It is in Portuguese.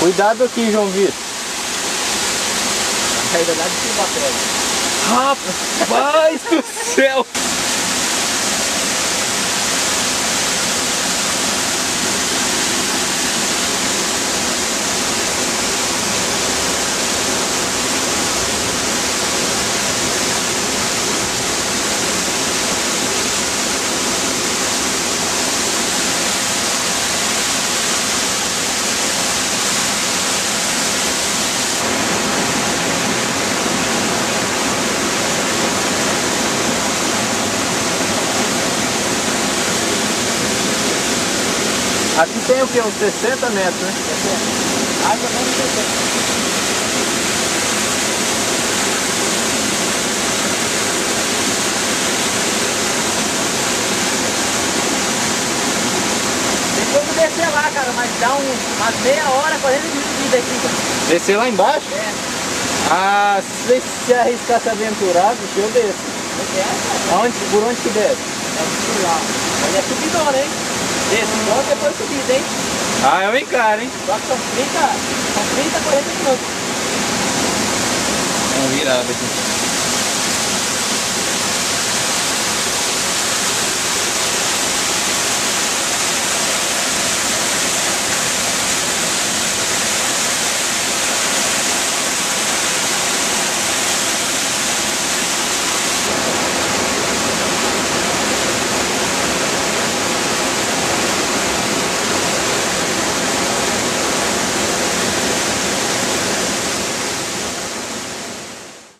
Cuidado aqui, João Vitor. A caída lá de cima pega. Rapaz do céu! Aqui tem o que? Uns 60 metros, né? Água não tem. Tem como descer lá, cara, mas dá um, umas meia hora, 40 minutos de daqui, cara. Descer lá embaixo? É, Ah, se você arriscar se aventurar, bicho, eu desço. cara. Aonde, por onde que desce? É por lá. Mas é subidona, hein? Igual depois subida, hein? Ah, eu encaro, hein? Só que são 30, são 30, 40 minutos. Vamos virar aqui.